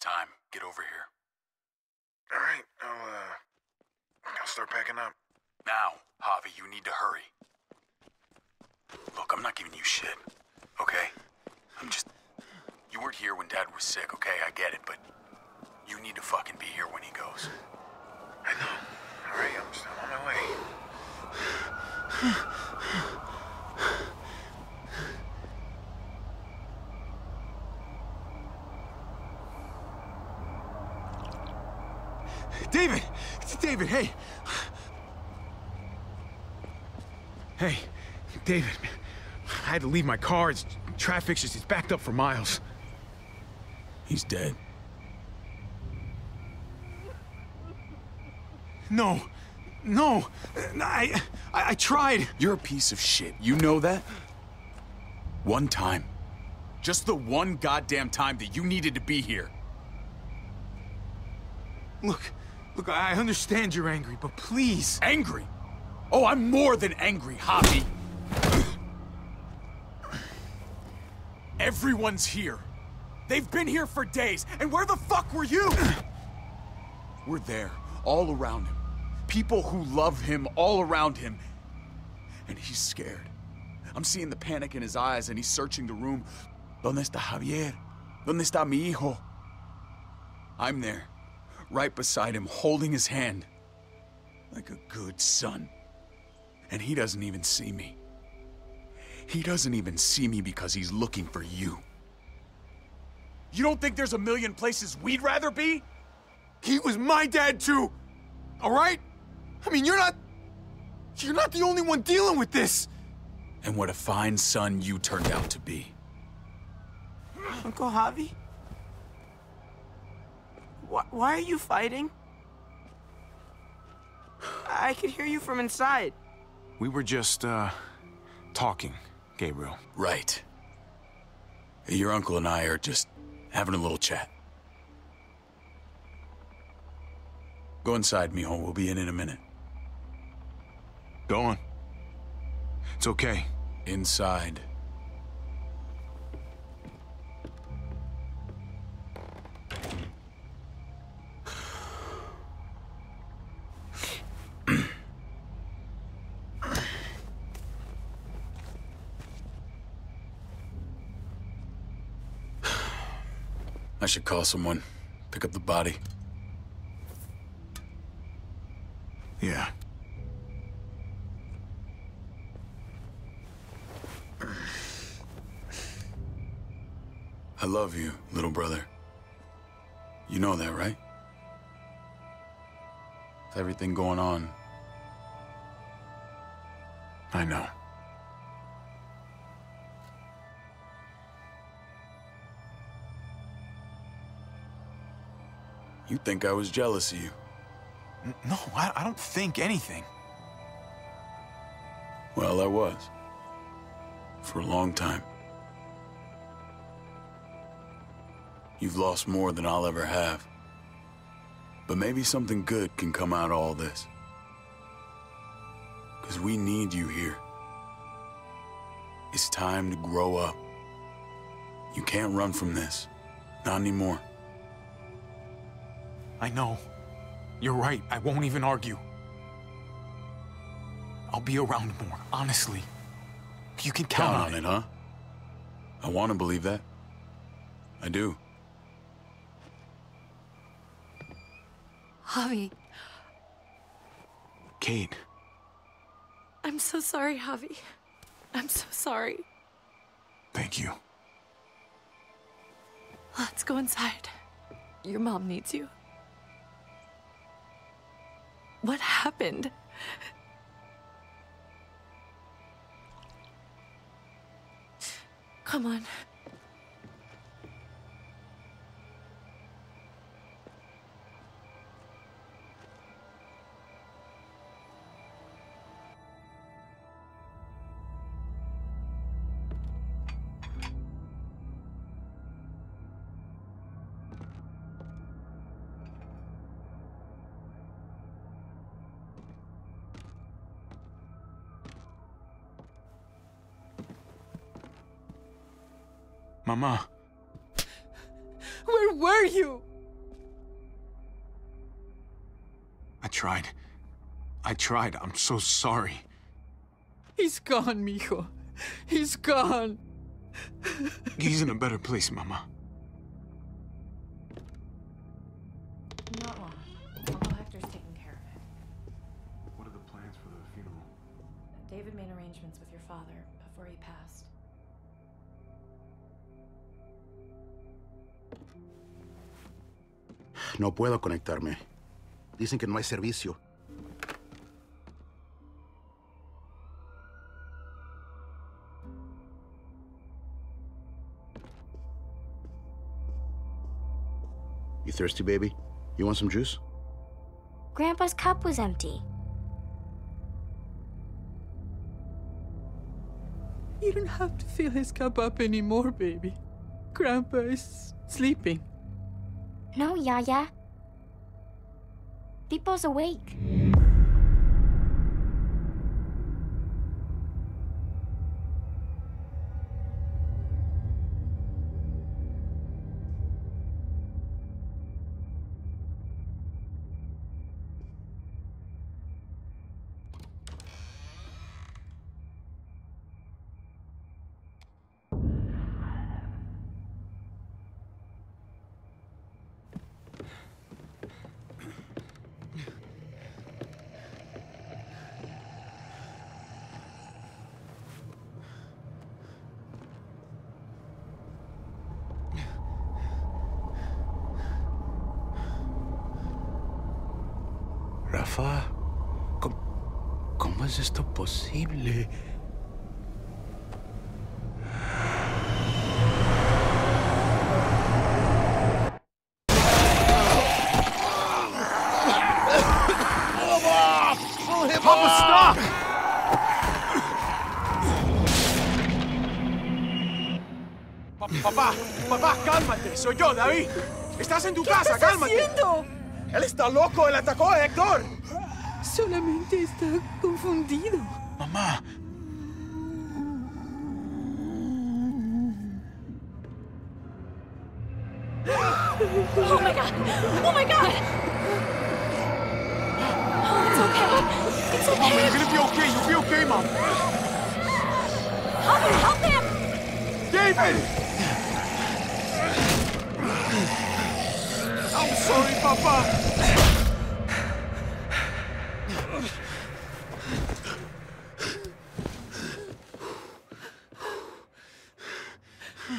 time. Get over here. All right, I'll, uh, I'll start packing up. Now, Javi, you need to hurry. Look, I'm not giving you shit, okay? I'm just. You weren't here when Dad was sick, okay? I get it, but you need to fucking be here when he goes. I know. All right, I'm, I'm on my way. David! David, hey! Hey, David, I had to leave my car. It's, traffic's just, it's backed up for miles. He's dead. No, no, I, I, I tried. You're a piece of shit. You know that? One time. Just the one goddamn time that you needed to be here. Look, look, I understand you're angry, but please. Angry? Oh, I'm more than angry, Javi. Everyone's here. They've been here for days, and where the fuck were you? We're there, all around him. People who love him all around him. And he's scared. I'm seeing the panic in his eyes, and he's searching the room. ¿Dónde está Javier? ¿Dónde está mi hijo? I'm there, right beside him, holding his hand. Like a good son. And he doesn't even see me. He doesn't even see me because he's looking for you. You don't think there's a million places we'd rather be? He was my dad too. All right? I mean, you're not. You're not the only one dealing with this. And what a fine son you turned out to be. Uncle Javi? Why, why are you fighting? I could hear you from inside. We were just, uh, talking, Gabriel. Right. Your uncle and I are just having a little chat. Go inside, mijo. We'll be in in a minute. Go on. It's okay. Inside. I should call someone. Pick up the body. Yeah. I love you, little brother. You know that, right? With everything going on, I know. You think I was jealous of you. No, I, I don't think anything. Well, I was. For a long time. You've lost more than I'll ever have. But maybe something good can come out of all this. Because we need you here. It's time to grow up. You can't run from this. Not anymore. I know. You're right. I won't even argue. I'll be around more, honestly. You can count, Count on it, huh? I want to believe that. I do. Javi, Kate, I'm so sorry, Javi. I'm so sorry. thank you. Let's go inside. Your mom needs you. What happened? Come on. Mama. Where were you? I tried. I tried. I'm so sorry. He's gone, mijo. He's gone. He's in a better place, Mama. Not long. Uncle Hector's taking care of it. What are the plans for the funeral? David made arrangements with your father before he passed. No puedo conectarme. Dicen que no hay servicio. You thirsty, baby? You want some juice? Grandpa's cup was empty. You don't have to fill his cup up anymore, baby. Grandpa is sleeping. No, Yaya. People's awake. Rafa, ¿cómo, cómo es esto posible? Papá, papá, cálmate. Soy yo, David. Estás en tu casa, cálmate. haciendo? Él está loco. Él atacó a Héctor. Solamente está confundido. Mamá, Oh my god! Oh my god! Oh, it's okay. It's Mom, okay. you're gonna be okay. You'll be okay, Mom. Help him! Help him! David! Sorry, Papa.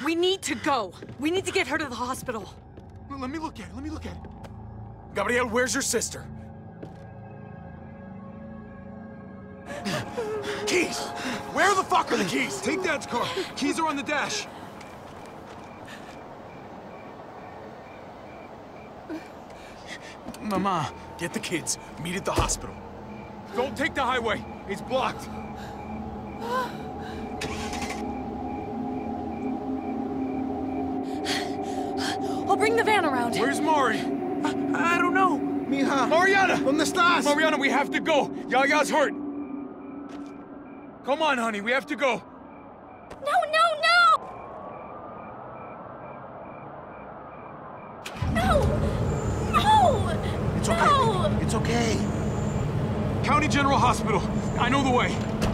We need to go. We need to get her to the hospital. Let me look at it. Let me look at it. Gabriel, where's your sister? keys! Where the fuck are the keys? Take Dad's car. Keys are on the dash. Mama, Get the kids. Meet at the hospital. don't take the highway. It's blocked. I'll bring the van around. Where's Mari? I don't know. Mija. Mariana! the estás? Mariana, we have to go. Yaya's hurt. Come on, honey. We have to go. No, no, no! No! No! It's okay. County General Hospital. I know the way.